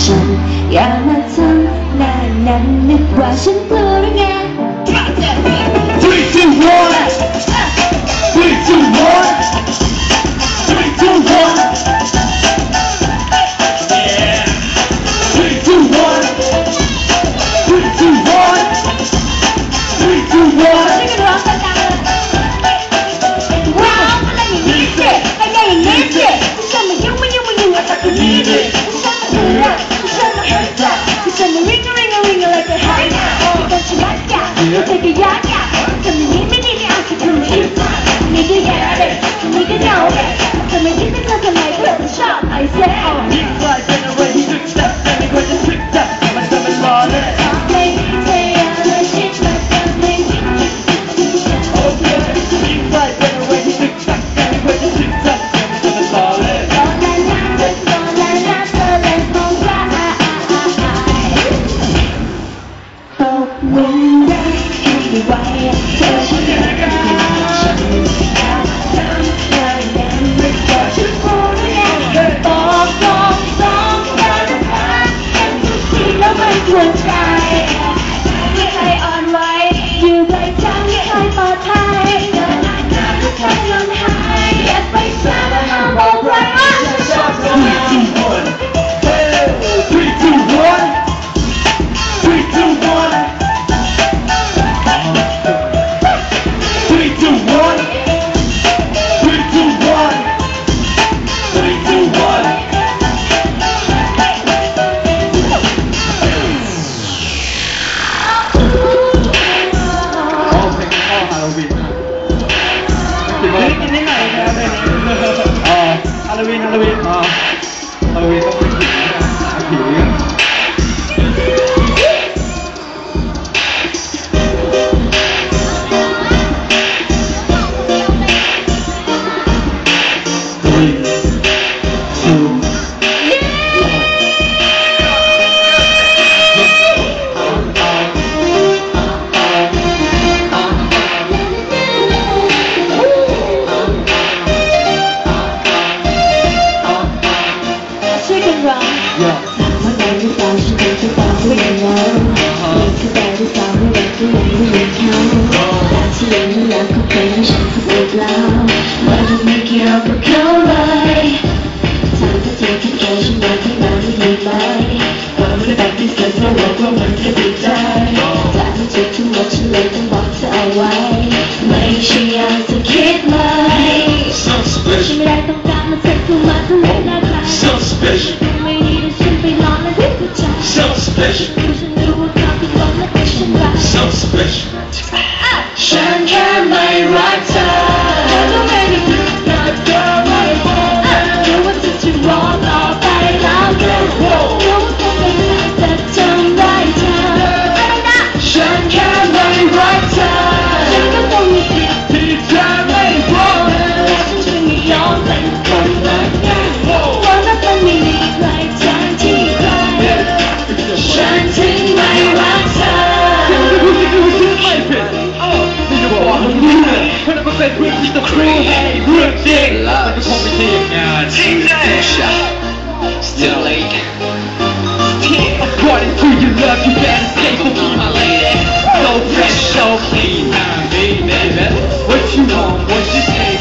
ฉัน อย่ามาทำหน้านั้นนึกว่าฉันกลัวหรือไง Three, two, one. Three, two, one. ไวเธอฉันรักฉันรักเธอเธอยังไม่บอกฉันพูดยังบอกลองสองกันรักกันทุกทีแล้วไม่ควรใจไม่เคยอ่อนไหวอยู่ใกล้เธอไม่เคยปลอดภัยเดินหน้าเธอไม่เคยยอมหายอย่าไปเสียวลาบอกใครว่าฉันชอบเธอ อยากเขาเป็นให้ฉันพูดอีกแล้วว่าจะไม่เกี่ยวกับเขาเลยถามถ้าเธอคิดแกฉันมาที่มาไม่ดีไหมก็ไม่ได้ปฏิเสธเพราะว่าก็มันก็ดีใจแต่ที่เจ็บทั้งหมดฉันเลยต้องบอกเธอเอาไว้ ไม่ใช่อย่างที่คิดเลย So ฉัน special ไม่ได้ต้องการมาเซ็ตเข้ามาทำให้ได้ใคร So special ไม่ดีแต่ฉันไปนอนและที่หัวใจ So special ฉันรู้ว่าเขาเป็นคนและเป็นฉันรัก So special มันก็คงไม่ใช่อย่างงั้น Still late. According to your love you better stay for me My lady. So fresh so clean now baby What you want what you say